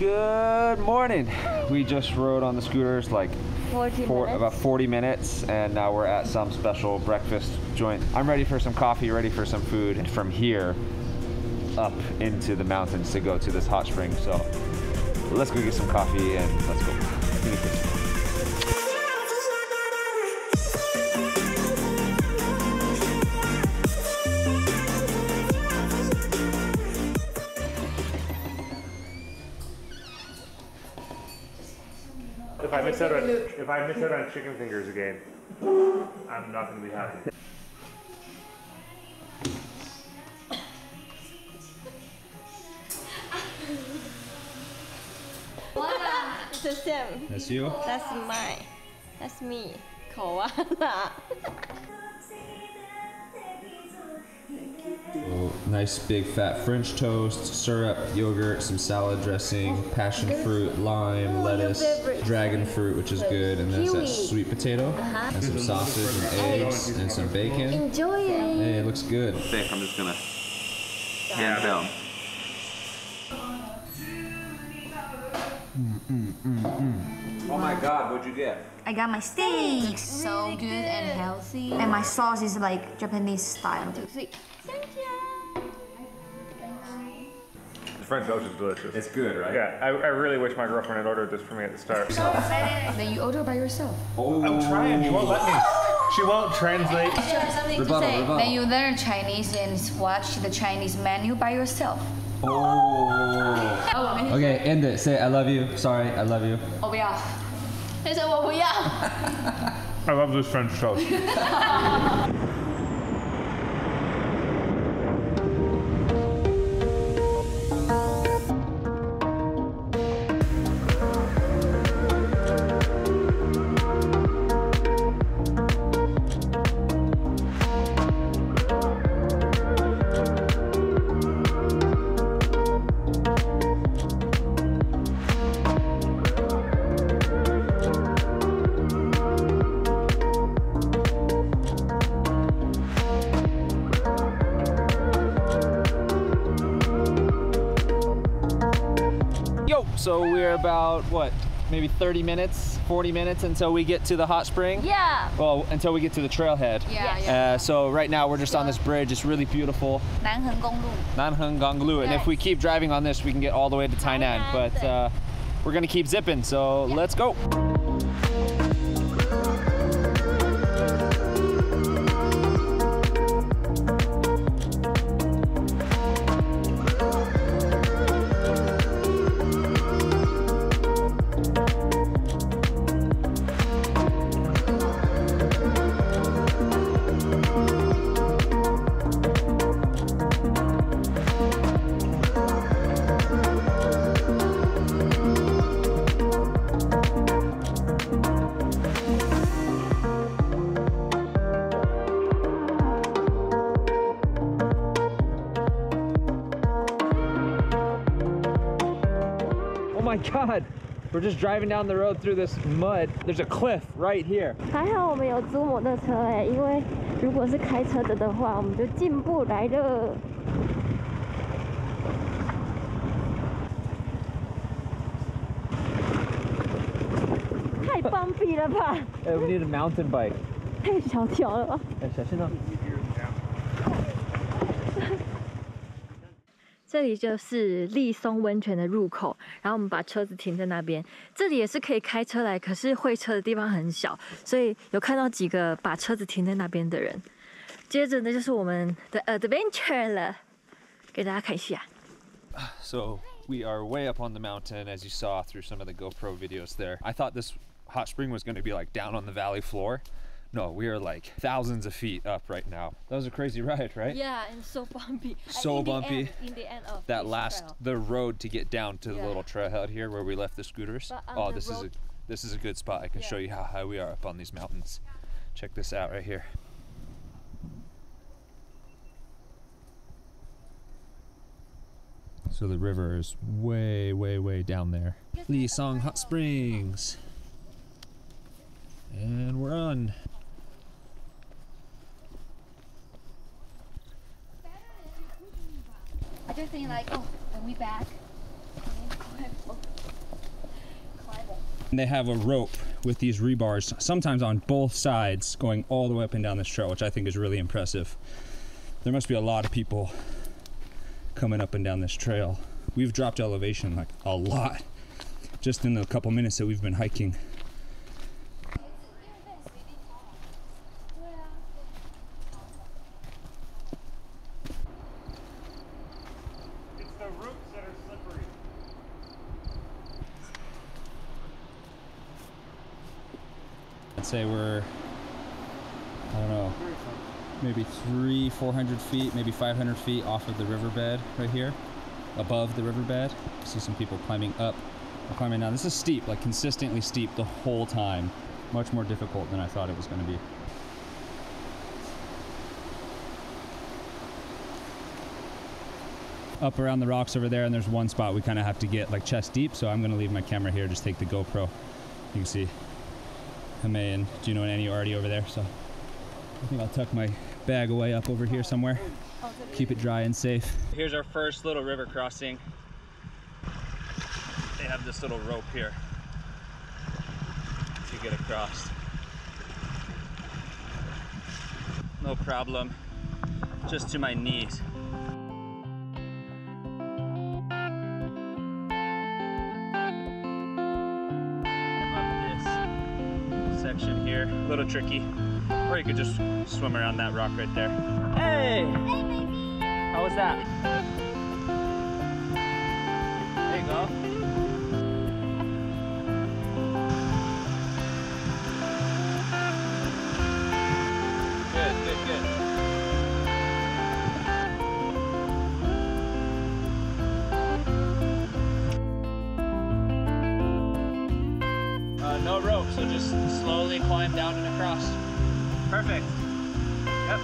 Good morning. We just rode on the scooters like 40 four, about 40 minutes, and now we're at some special breakfast joint. I'm ready for some coffee, ready for some food. And from here, up into the mountains to go to this hot spring. So let's go get some coffee and let's go. I miss out on if I miss out on chicken fingers again, I'm not gonna be happy. It's the same. That's you? That's mine. That's me. Koala. Oh, nice big fat French toast, syrup, yogurt, some salad dressing, passion fruit, lime, oh, lettuce, dragon fruit, which is good, and then that sweet potato, uh-huh. and some sausage and eggs, and some bacon. Enjoy it. Hey, it looks good. I think I'm just gonna hand down. Oh my god, what'd you get? I got my steaks. so good and healthy. And my sauce is like Japanese style. French toast is delicious. It's good, right? yeah, I, I really wish my girlfriend had ordered this for me at the start. Then you order by yourself. I'm trying. She won't let me. She won't translate. Rebuttal, rebuttal. Then you learn Chinese and watch the Chinese menu by yourself. Oh. Oh, Okay, end it. Say I love you. Sorry, I love you. 我不要。但是我不要。 I love this French toast. so we're about, what, maybe 30 minutes, 40 minutes until we get to the hot spring? Yeah. Well, until we get to the trailhead. Yeah, uh, so right now we're just on this bridge. It's really beautiful. Nanhengonglu. And if we keep driving on this, we can get all the way to Tainan. But uh, we're going to keep zipping, so yeah. let's go. We're just driving down the road through this mud. There's a cliff right here. 还好我们有租摩托车哎，因为如果是开车的的话，我们就进不来了。太棒逼了吧！ Hey, we need a mountain bike. 太小条了吧！哎，小心哦。 这里就是立松温泉的入口，然后我们把车子停在那边。这里也是可以开车来，可是会车的地方很小，所以有看到几个把车子停在那边的人。接着呢，就是我们的 adventure 了，给大家看一下。So we are way up on the mountain, as you saw through some of the GoPro videos there. I thought this hot spring was going to be like down on the valley floor. No, we are like thousands of feet up right now. That was a crazy ride, right? Yeah, and so bumpy. So in the bumpy. end- in the end of That last trail. the road to get down to the Yeah. little trailhead here where we left the scooters. Um, oh, the this is a this is a good spot. I can show you how high we are up on these mountains. Check this out right here. So the river is way, way, way down there. Li Song Hot Springs. And we're on. I just think like, oh, when we back, And they have a rope with these rebars, sometimes on both sides, going all the way up and down this trail, which I think is really impressive. There must be a lot of people coming up and down this trail. We've dropped elevation like a lot just in the couple minutes that we've been hiking. It's the roots that are slippery. I'd say we're, I don't know, maybe three, 400 feet, maybe 500 feet off of the riverbed right here, above the riverbed. See some people climbing up or climbing down. This is steep, like consistently steep the whole time. Much more difficult than I thought it was going to be. Up around the rocks over there, and there's one spot we kind of have to get like chest deep. So I'm going to leave my camera here, just take the GoPro. You can see Hame and Juno and Annie are already over there, so I think I'll tuck my bag away up over here somewhere. Keep it dry and safe. Here's our first little river crossing. They have this little rope here to get across. No problem, just to my knees. Little tricky. Or you could just swim around that rock right there. Hey! How was that? Just slowly climb down and across. Perfect. Yep.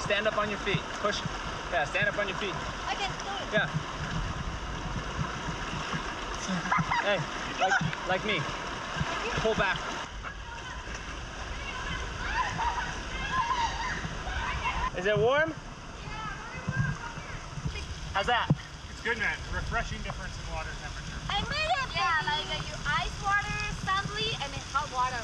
Stand up on your feet. Push. Yeah, stand up on your feet. I can do it. Yeah. Hey, like, like me. Pull back. Is it warm? How's that? It's good, man. Refreshing difference in water temperature. I made it! Yeah, like uh, you ice water, sandly, and then hot water.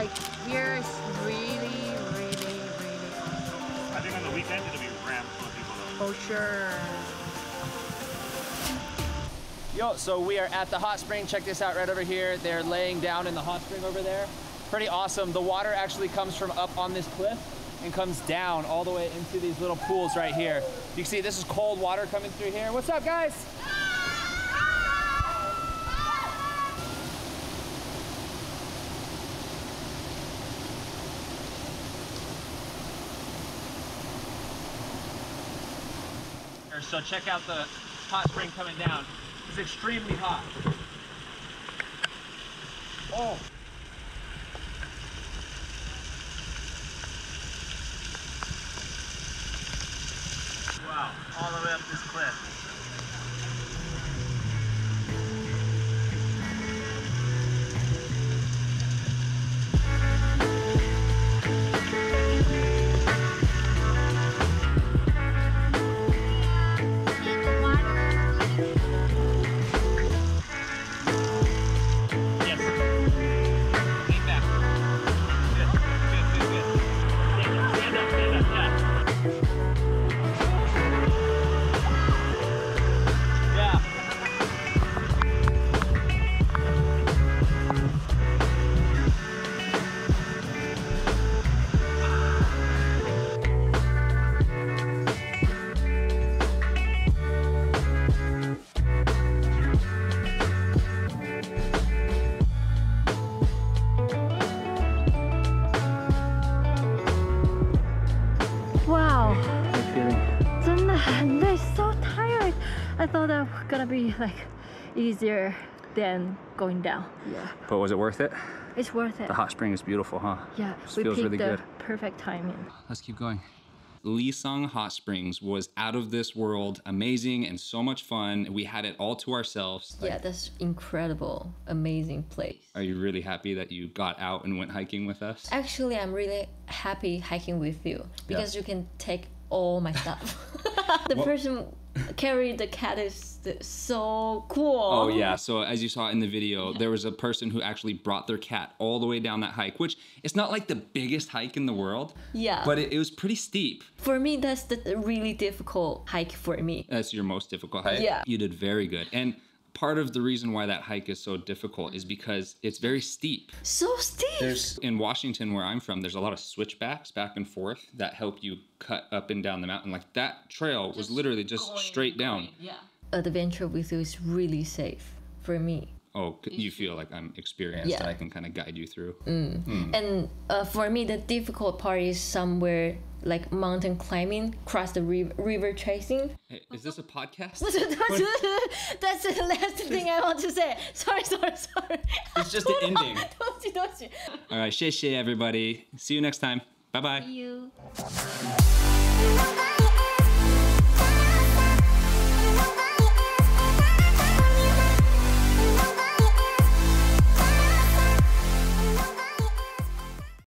Like here is really, really, really awesome. I think on the weekend it'll be rammed full of people though. For sure. Yo, so we are at the hot spring. Check this out right over here. They're laying down in the hot spring over there. Pretty awesome. The water actually comes from up on this cliff and comes down all the way into these little pools right here. You can see this is cold water coming through here. What's up, guys? So check out the hot spring coming down. It's extremely hot. Oh. like easier than going down. Yeah, But was it worth it? it's worth it. The hot spring is beautiful, huh? Yeah, This we feels picked really the good. perfect timing. Let's keep going. Lisong Hot Springs was out of this world, amazing and so much fun. We had it all to ourselves. Like, yeah, that's incredible, amazing place. Are you really happy that you got out and went hiking with us? Actually, I'm really happy hiking with you because you can take all my stuff. the person carried the cat is so cool. Oh yeah, so as you saw in the video, there was a person who actually brought their cat all the way down that hike, which it's not like the biggest hike in the world, Yeah. but it, it was pretty steep. For me, that's the the really difficult hike for me. That's your most difficult hike. Yeah. You did very good. And part of the reason why that hike is so difficult is because it's very steep. So steep. There's in Washington where I'm from, there's a lot of switchbacks back and forth that help you cut up and down the mountain. Like that trail was literally just straight down. Yeah. Adventure with you is really safe for me oh you feel like i'm experienced yeah. i can kind of guide you through? Mm. Mm. and uh, for me the difficult part is somewhere like mountain climbing cross the river, river tracing. Hey, is this a podcast? That's the last thing i want to say. Sorry sorry sorry. It's just the ending. All right 谢谢 everybody. See you next time. Bye bye see you.